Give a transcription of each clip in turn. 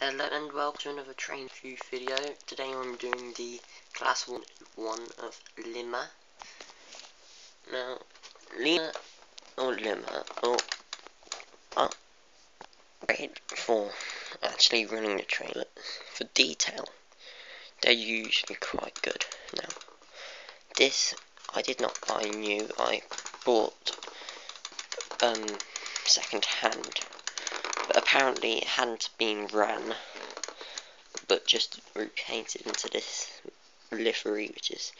Hello and welcome to another train view video. Today I'm doing the class 1, 1 of Lima. Now, Lima or Lima or oh, grade 4 actually running the train for detail. They're usually quite good. Now, this I did not buy new, I bought um second hand apparently it hadn't been ran, but just repainted into this livery, which is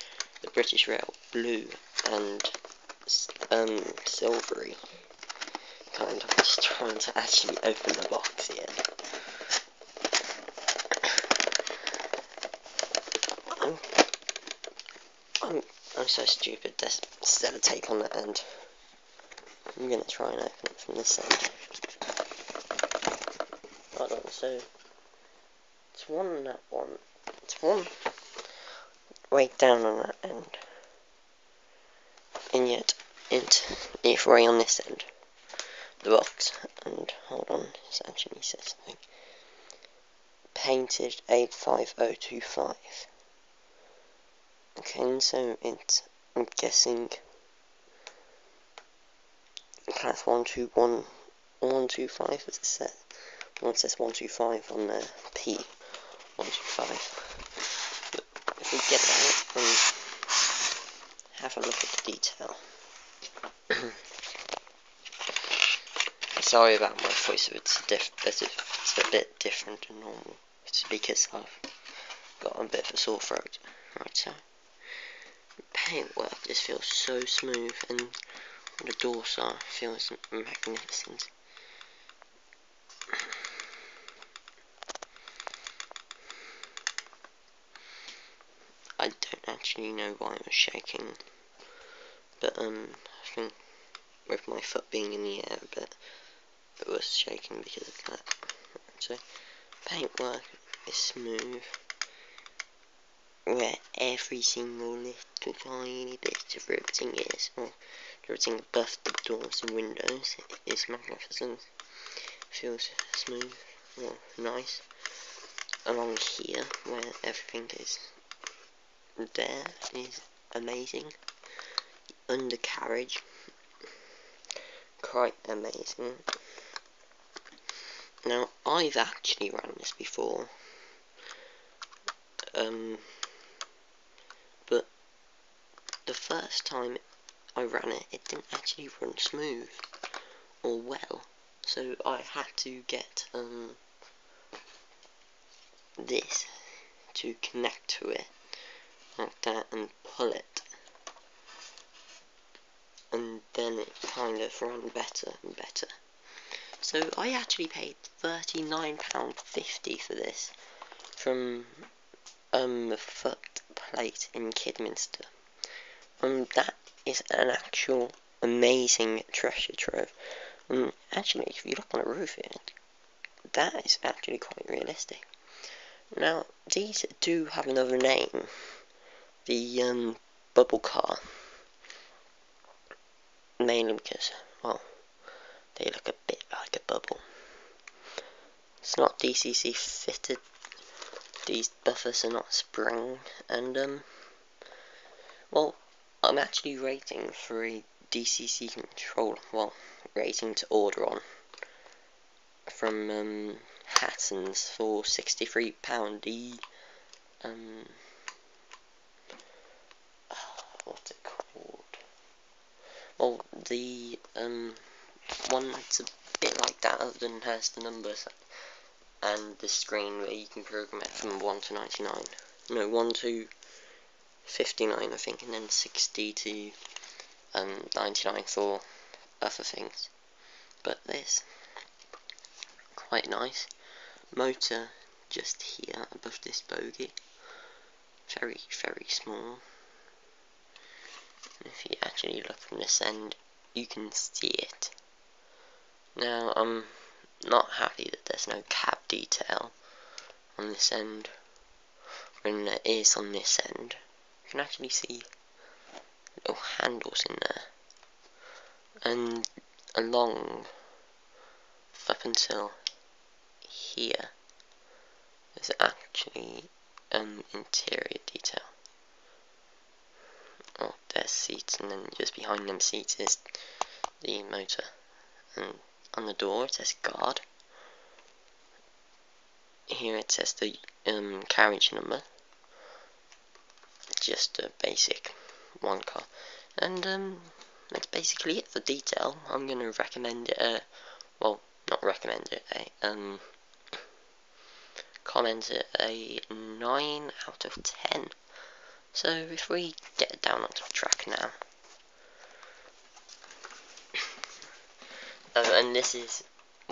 the British Rail blue and um, silvery. Kind of just trying to actually open the box here. I'm, I'm, I'm so stupid. There's sellotape on the end. I'm gonna try and open it from this end. Hold on, so it's one on that one. It's one way down on that end. And yet it's if way on this end. The box and hold on, it actually says something. Painted eight five oh two five. Okay, and so it's I'm guessing class one two one one two five is set. One says 125 on the P. 125. But if we get that and have a look at the detail. Sorry about my voice if it's, diff it's a bit different than normal. It's because I've got a bit of a sore throat. Right, so paintwork just feels so smooth and the doors are feels magnificent. I don't actually know why I was shaking, but um, I think with my foot being in the air but it was shaking because of that. So, paintwork is smooth, where every single little tiny bit of riveting is, or riveting above the doors and windows, is magnificent. Feels smooth, or nice. Along here, where everything is there is amazing. Undercarriage, quite amazing. Now, I've actually run this before, um, but the first time I ran it, it didn't actually run smooth or well, so I had to get um, this to connect to it like that and pull it. And then it kind of ran better and better. So I actually paid £39.50 for this from um, the foot plate in Kidminster. And that is an actual amazing treasure trove. And actually if you look on the roof here that is actually quite realistic. Now these do have another name the um, bubble car. Mainly because, well, they look a bit like a bubble. It's not DCC fitted. These buffers are not spring. And, um, well, I'm actually rating for a DCC controller. Well, rating to order on. From, um, Hattons for £63. The, um, Well, the um, one that's a bit like that, other than has the numbers and the screen where you can program it from 1 to 99. No, 1 to 59, I think, and then 60 to um, 99 for other things. But this, quite nice. Motor just here above this bogey. Very, very small if you actually look from this end you can see it. Now I'm not happy that there's no cab detail on this end. When there is on this end you can actually see little handles in there. And along up until here There's actually um interior detail. There's seats, and then just behind them seats is the motor. And on the door it says guard. Here it says the um, carriage number. Just a basic one car. And um, that's basically it for detail. I'm going to recommend it, uh, well, not recommend it, a, um, comment it a 9 out of 10. So if we get down onto the track now. Uh, and this is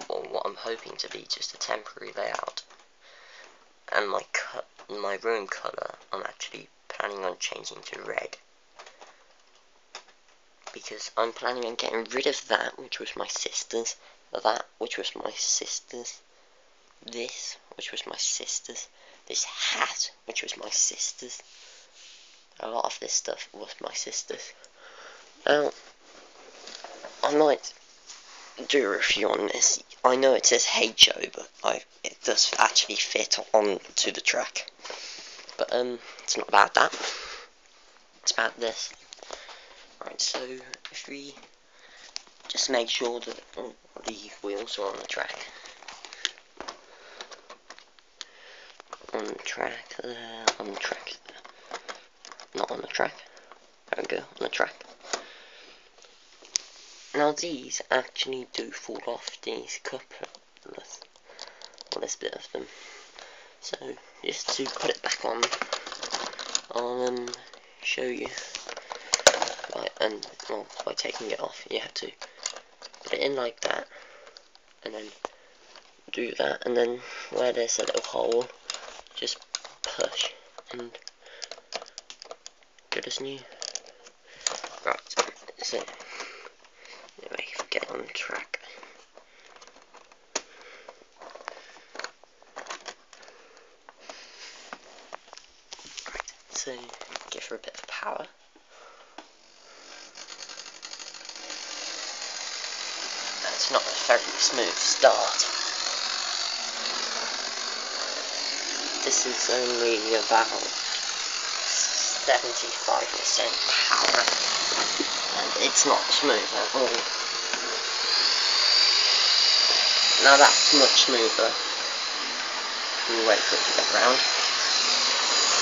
what I'm hoping to be just a temporary layout. And my my room colour, I'm actually planning on changing to red. Because I'm planning on getting rid of that, which was my sister's, that, which was my sister's, this, which was my sister's, this hat, which was my sister's. A lot of this stuff was my sister's. Now, I might do a review on this. I know it says Joe, but I, it does actually fit on to the track. But um, it's not about that. It's about this. Right, so if we just make sure that oh, the wheels are on the track. On the track there, on the track. On the track. There we go, on the track. Now these actually do fall off these couplers, well this bit of them. So just to put it back on, I'll um, show you. Right, and well, by taking it off, you have to put it in like that, and then do that, and then where there's a little hole, just push and good as new. Right, so get on track. Right, so give her a bit of power. That's not a very smooth start. This is only about 75% power and it's not smooth at all. Now that's much smoother. We wait for it to get round.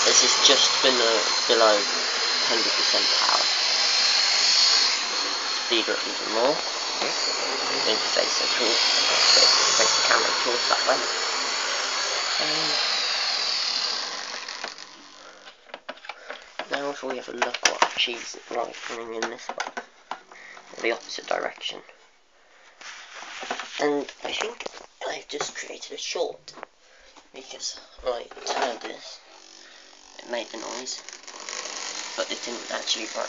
This is just below, below 100% power. Speed up even more. Going to face the tool, face the camera towards that way. Um, if we have a look what she's right running in this way, the opposite direction. And I think I've just created a short because I turned this it made the noise but it didn't actually run.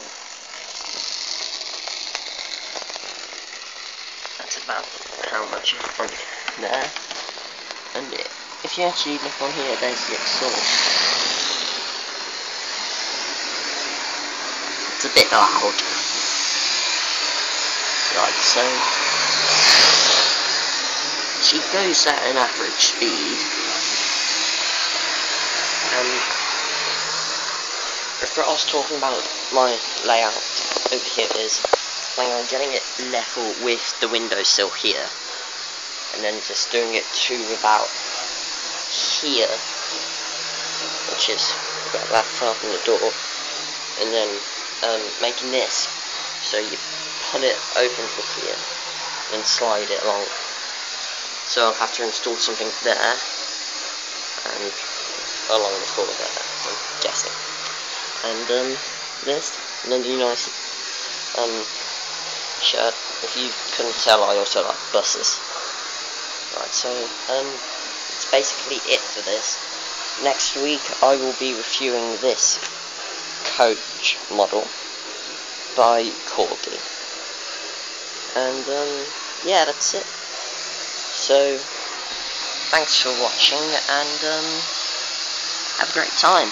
That's about how much is on there. And if you actually look on here there's the exhaust it's a bit loud right so she goes at an average speed. And if I was talking about my layout over here is planning on getting it level with the windowsill here. And then just doing it to about here. Which is about that far from the door. And then um, making this so you pull it open from here and slide it along so I'll have to install something there and along the floor there, I'm guessing. And um, this, and the nice um, shirt. If you couldn't tell, I also like buses. Right, so um, it's basically it for this. Next week I will be reviewing this coach model by Corgi. And um, yeah, that's it. So, thanks for watching and um, have a great time.